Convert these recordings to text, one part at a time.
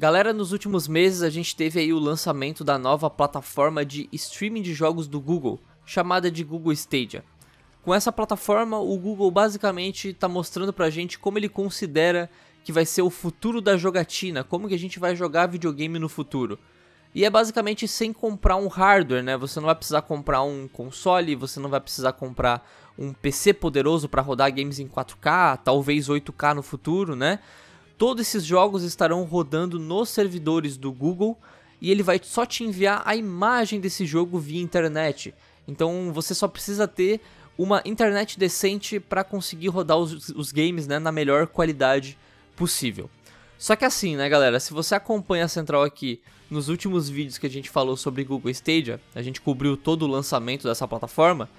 Galera, nos últimos meses a gente teve aí o lançamento da nova plataforma de streaming de jogos do Google, chamada de Google Stadia. Com essa plataforma, o Google basicamente está mostrando pra gente como ele considera que vai ser o futuro da jogatina, como que a gente vai jogar videogame no futuro. E é basicamente sem comprar um hardware, né? Você não vai precisar comprar um console, você não vai precisar comprar um PC poderoso para rodar games em 4K, talvez 8K no futuro, né? Todos esses jogos estarão rodando nos servidores do Google e ele vai só te enviar a imagem desse jogo via internet. Então você só precisa ter uma internet decente para conseguir rodar os, os games né, na melhor qualidade possível. Só que assim, né, galera, se você acompanha a Central aqui nos últimos vídeos que a gente falou sobre Google Stadia, a gente cobriu todo o lançamento dessa plataforma,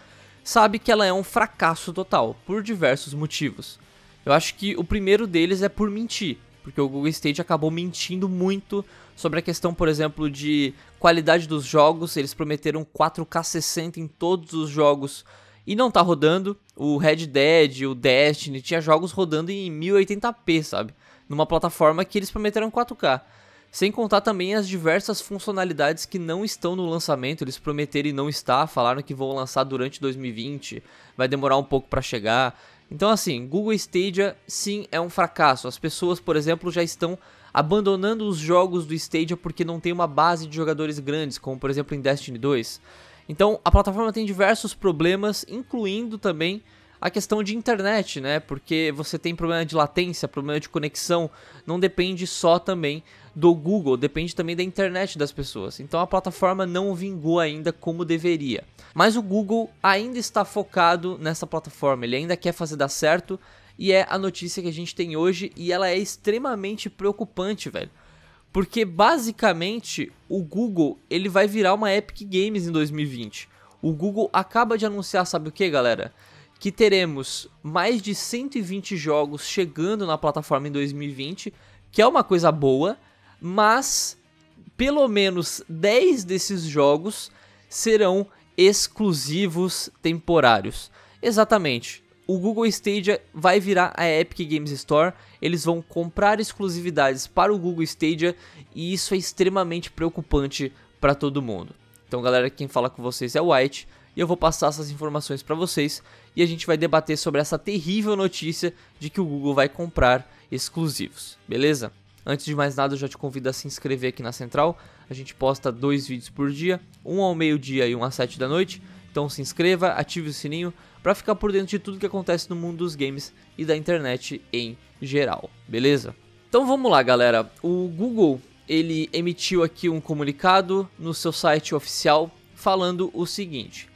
sabe que ela é um fracasso total, por diversos motivos. Eu acho que o primeiro deles é por mentir, porque o Google Stage acabou mentindo muito sobre a questão, por exemplo, de qualidade dos jogos. Eles prometeram 4K 60 em todos os jogos e não tá rodando. O Red Dead, o Destiny, tinha jogos rodando em 1080p, sabe? Numa plataforma que eles prometeram 4K. Sem contar também as diversas funcionalidades que não estão no lançamento, eles prometeram e não está, falaram que vão lançar durante 2020, vai demorar um pouco para chegar. Então, assim, Google Stadia sim é um fracasso. As pessoas, por exemplo, já estão abandonando os jogos do Stadia porque não tem uma base de jogadores grandes, como por exemplo em Destiny 2. Então, a plataforma tem diversos problemas, incluindo também a questão de internet, né? Porque você tem problema de latência, problema de conexão, não depende só também do Google, depende também da internet das pessoas. Então a plataforma não vingou ainda como deveria. Mas o Google ainda está focado nessa plataforma, ele ainda quer fazer dar certo e é a notícia que a gente tem hoje e ela é extremamente preocupante, velho. Porque basicamente o Google ele vai virar uma Epic Games em 2020. O Google acaba de anunciar, sabe o que, galera? Que teremos mais de 120 jogos chegando na plataforma em 2020, que é uma coisa boa, mas pelo menos 10 desses jogos serão exclusivos temporários. Exatamente. O Google Stadia vai virar a Epic Games Store, eles vão comprar exclusividades para o Google Stadia e isso é extremamente preocupante para todo mundo. Então, galera, quem fala com vocês é o White e eu vou passar essas informações para vocês e a gente vai debater sobre essa terrível notícia de que o Google vai comprar exclusivos, beleza? Antes de mais nada, eu já te convido a se inscrever aqui na Central. A gente posta dois vídeos por dia, um ao meio-dia e um às sete da noite. Então se inscreva, ative o sininho para ficar por dentro de tudo que acontece no mundo dos games e da internet em geral, beleza? Então vamos lá, galera. O Google ele emitiu aqui um comunicado no seu site oficial falando o seguinte: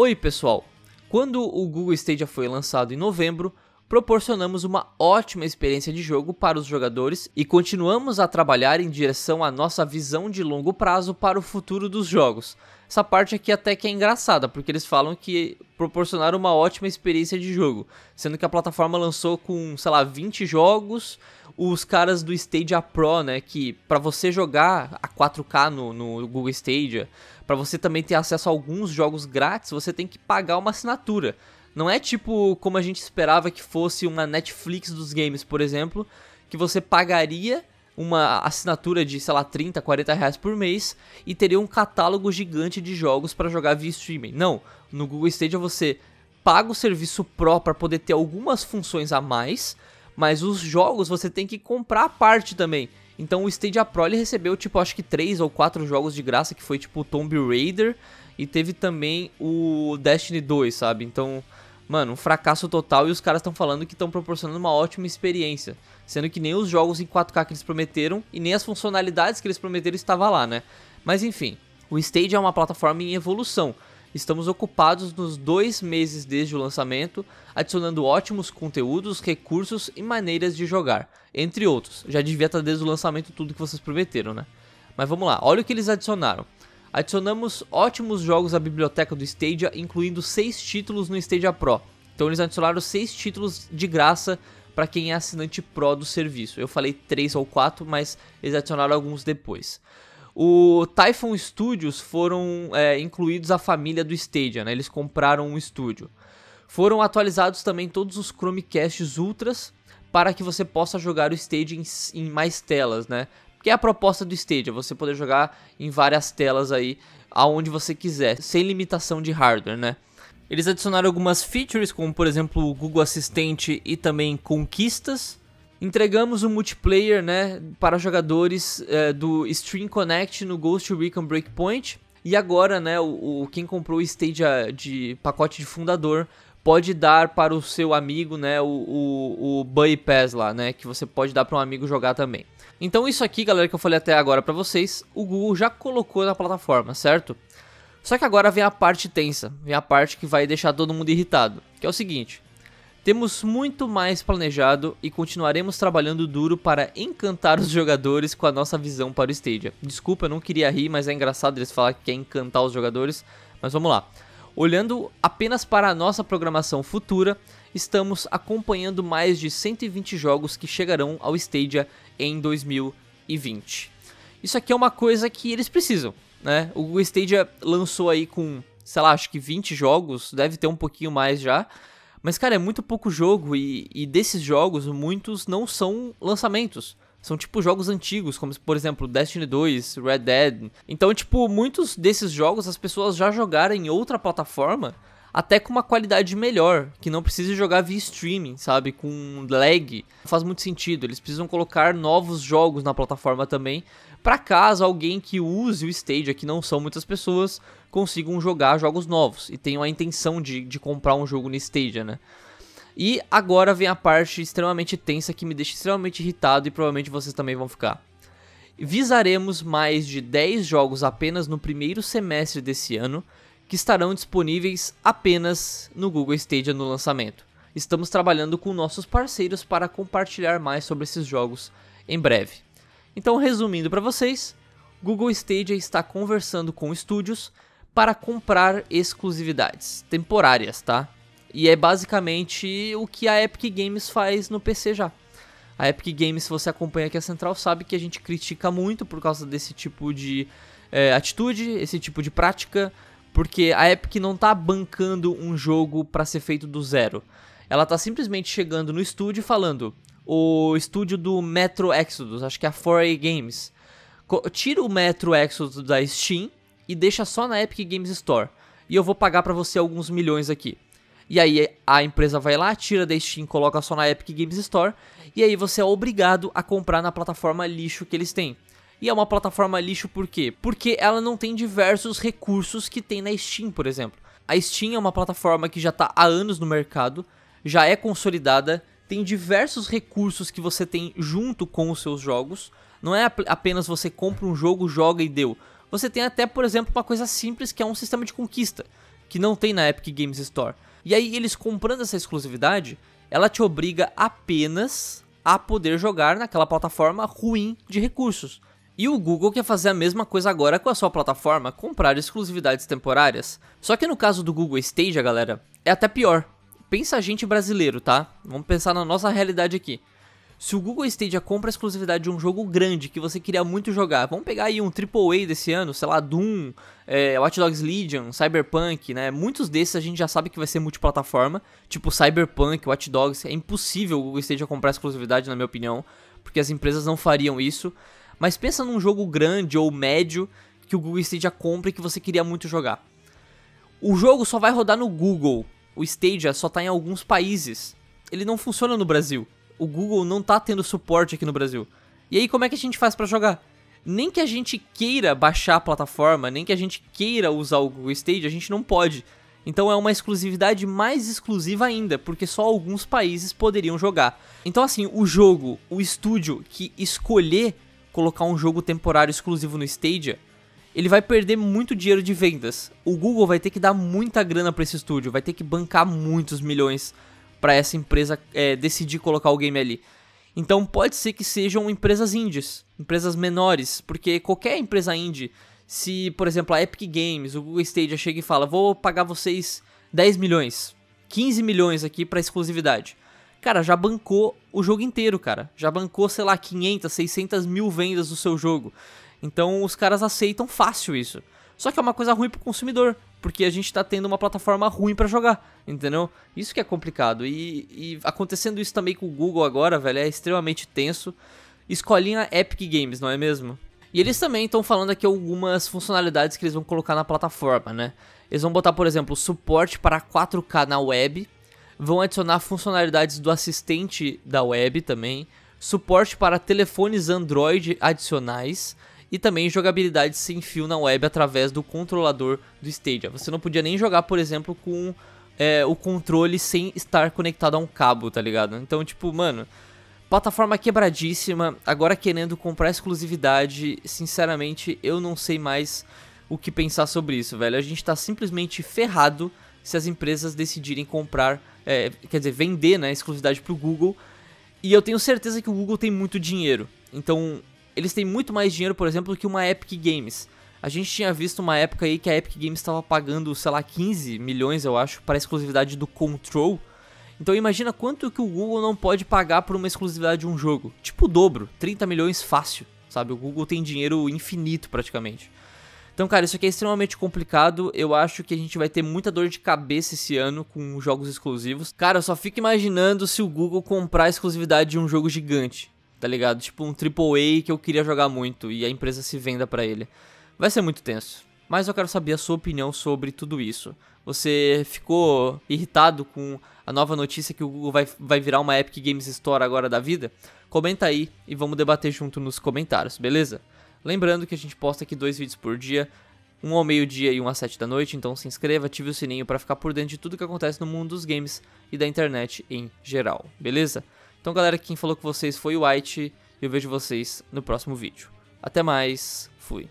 Oi, pessoal. Quando o Google Stadia foi lançado em novembro, proporcionamos uma ótima experiência de jogo para os jogadores e continuamos a trabalhar em direção à nossa visão de longo prazo para o futuro dos jogos. Essa parte aqui até que é engraçada, porque eles falam que proporcionaram uma ótima experiência de jogo, sendo que a plataforma lançou com, sei lá, 20 jogos, os caras do Stadia Pro, né, que para você jogar a 4K no, no Google Stadia, para você também ter acesso a alguns jogos grátis, você tem que pagar uma assinatura. Não é tipo como a gente esperava que fosse uma Netflix dos games, por exemplo, que você pagaria uma assinatura de, sei lá, 30, 40 reais por mês e teria um catálogo gigante de jogos para jogar via streaming. Não, no Google Stadia você paga o serviço Pro para poder ter algumas funções a mais, mas os jogos você tem que comprar a parte também. Então o Stadia Pro ele recebeu, tipo, acho que 3 ou 4 jogos de graça, que foi tipo o Tomb Raider e teve também o Destiny 2, sabe? Então, mano, um fracasso total e os caras estão falando que estão proporcionando uma ótima experiência. Sendo que nem os jogos em 4K que eles prometeram e nem as funcionalidades que eles prometeram estava lá, né? Mas enfim, o Stadia é uma plataforma em evolução. Estamos ocupados nos dois meses desde o lançamento, adicionando ótimos conteúdos, recursos e maneiras de jogar, entre outros. Já devia estar desde o lançamento tudo que vocês prometeram, né? Mas vamos lá, olha o que eles adicionaram. Adicionamos ótimos jogos à biblioteca do Stadia, incluindo seis títulos no Stadia Pro. Então eles adicionaram seis títulos de graça para quem é assinante Pro do serviço. Eu falei três ou quatro, mas eles adicionaram alguns depois. O Typhon Studios foram é, incluídos à família do Stadia, né? Eles compraram um estúdio. Foram atualizados também todos os Chromecasts Ultras para que você possa jogar o Stadia em, em mais telas, né? Que é a proposta do Stadia, você poder jogar em várias telas aí, aonde você quiser, sem limitação de hardware, né? Eles adicionaram algumas features, como por exemplo o Google Assistente e também conquistas. Entregamos o um multiplayer né, para jogadores é, do Stream Connect no Ghost Recon Breakpoint. E agora, né, o, o, quem comprou o Stadia de pacote de fundador pode dar para o seu amigo, né, o, o, o Buddy Pass lá, né, que você pode dar para um amigo jogar também. Então isso aqui, galera, que eu falei até agora para vocês, o Google já colocou na plataforma, certo? Só que agora vem a parte tensa, vem a parte que vai deixar todo mundo irritado, que é o seguinte: temos muito mais planejado e continuaremos trabalhando duro para encantar os jogadores com a nossa visão para o Stadia. Desculpa, eu não queria rir, mas é engraçado eles falar que quer encantar os jogadores, mas vamos lá. Olhando apenas para a nossa programação futura, estamos acompanhando mais de 120 jogos que chegarão ao Stadia em 2020. Isso aqui é uma coisa que eles precisam né? O Stadia lançou aí com, sei lá, acho que 20 jogos, deve ter um pouquinho mais já. Mas, cara, é muito pouco jogo e, e desses jogos, muitos não são lançamentos. São tipo jogos antigos, como por exemplo Destiny 2, Red Dead. Então, tipo, muitos desses jogos as pessoas já jogaram em outra plataforma, até com uma qualidade melhor, que não precise jogar via streaming, sabe? Com lag. Não faz muito sentido. Eles precisam colocar novos jogos na plataforma também, para caso alguém que use o Stadia, que não são muitas pessoas, consigam jogar jogos novos e tenham a intenção de, de comprar um jogo no Stadia, né? E agora vem a parte extremamente tensa que me deixa extremamente irritado e provavelmente vocês também vão ficar. Visaremos mais de 10 jogos apenas no primeiro semestre desse ano, que estarão disponíveis apenas no Google Stadia no lançamento. Estamos trabalhando com nossos parceiros para compartilhar mais sobre esses jogos em breve. Então, resumindo para vocês, Google Stadia está conversando com estúdios para comprar exclusividades temporárias, tá? E é basicamente o que a Epic Games faz no PC já. A Epic Games, se você acompanha aqui a Central, sabe que a gente critica muito por causa desse tipo de é, atitude, esse tipo de prática, porque a Epic não está bancando um jogo para ser feito do zero. Ela está simplesmente chegando no estúdio e falando: o estúdio do Metro Exodus, acho que é a 4A Games. Tira o Metro Exodus da Steam e deixa só na Epic Games Store. E eu vou pagar para você alguns milhões aqui. E aí a empresa vai lá, tira da Steam, coloca só na Epic Games Store. E aí você é obrigado a comprar na plataforma lixo que eles têm. E é uma plataforma lixo por quê? Porque ela não tem diversos recursos que tem na Steam, por exemplo. A Steam é uma plataforma que já está há anos no mercado, já é consolidada, tem diversos recursos que você tem junto com os seus jogos. Não é apenas você compra um jogo, joga e deu. Você tem até, por exemplo, uma coisa simples que é um sistema de conquista, que não tem na Epic Games Store. E aí, eles comprando essa exclusividade, ela te obriga apenas a poder jogar naquela plataforma ruim de recursos. E o Google quer fazer a mesma coisa agora com a sua plataforma, comprar exclusividades temporárias. Só que no caso do Google Stadia, galera, é até pior pensa a gente brasileiro, tá? Vamos pensar na nossa realidade aqui. Se o Google Stadia compra a exclusividade de um jogo grande que você queria muito jogar, vamos pegar aí um AAA desse ano, sei lá, Doom, é, Watch Dogs Legion, Cyberpunk, né? Muitos desses a gente já sabe que vai ser multiplataforma, tipo Cyberpunk, Watch Dogs. É impossível o Google Stadia comprar exclusividade, na minha opinião, porque as empresas não fariam isso. Mas pensa num jogo grande ou médio que o Google Stadia compra e que você queria muito jogar. O jogo só vai rodar no Google, o Stadia só tá em alguns países. Ele não funciona no Brasil. O Google não tá tendo suporte aqui no Brasil. E aí como é que a gente faz para jogar? Nem que a gente queira baixar a plataforma, nem que a gente queira usar o Google Stadia, a gente não pode. Então é uma exclusividade mais exclusiva ainda, porque só alguns países poderiam jogar. Então assim, o jogo, o estúdio que escolher colocar um jogo temporário exclusivo no Stadia, ele vai perder muito dinheiro de vendas. O Google vai ter que dar muita grana para esse estúdio, vai ter que bancar muitos milhões para essa empresa é, decidir colocar o game ali. Então pode ser que sejam empresas indies, empresas menores, porque qualquer empresa indie, se por exemplo a Epic Games, o Google Stadia chega e fala, vou pagar vocês 10 milhões, 15 milhões aqui para exclusividade. Cara, já bancou o jogo inteiro, cara. Já bancou, sei lá, 500, 600 mil vendas do seu jogo. Então os caras aceitam fácil isso. Só que é uma coisa ruim pro consumidor, porque a gente tá tendo uma plataforma ruim para jogar, entendeu? Isso que é complicado. E, e, acontecendo isso também com o Google agora, velho, é extremamente tenso. escolinha Epic Games, não é mesmo? E eles também estão falando aqui algumas funcionalidades que eles vão colocar na plataforma, né? Eles vão botar, por exemplo, suporte para 4K na web, vão adicionar funcionalidades do assistente da web também, suporte para telefones Android adicionais e também jogabilidade sem fio na web através do controlador do Stadia. Você não podia nem jogar, por exemplo, com é, o controle sem estar conectado a um cabo, tá ligado? Então, tipo, mano, plataforma quebradíssima, agora querendo comprar exclusividade, sinceramente, eu não sei mais o que pensar sobre isso, velho. A gente tá simplesmente ferrado se as empresas decidirem comprar, é, quer dizer, vender né, exclusividade pro Google. E eu tenho certeza que o Google tem muito dinheiro. Então, eles têm muito mais dinheiro, por exemplo, que uma Epic Games. A gente tinha visto uma época aí que a Epic Games estava pagando, sei lá, 15 milhões, eu acho, para a exclusividade do Control. Então imagina quanto que o Google não pode pagar por uma exclusividade de um jogo. Tipo o dobro, 30 milhões fácil, sabe? O Google tem dinheiro infinito praticamente. Então, cara, isso aqui é extremamente complicado. Eu acho que a gente vai ter muita dor de cabeça esse ano com jogos exclusivos. Cara, eu só fico imaginando se o Google comprar a exclusividade de um jogo gigante, tá ligado? Tipo um AAA que eu queria jogar muito e a empresa se venda para ele. Vai ser muito tenso. Mas eu quero saber a sua opinião sobre tudo isso. Você ficou irritado com a nova notícia que o Google vai, vai virar uma Epic Games Store agora da vida? Comenta aí e vamos debater junto nos comentários, beleza? Lembrando que a gente posta aqui dois vídeos por dia, um ao meio-dia e um às sete da noite, então se inscreva, ative o sininho para ficar por dentro de tudo que acontece no mundo dos games e da internet em geral, beleza? Então galera, quem falou com vocês foi o White eu vejo vocês no próximo vídeo. Até mais, fui.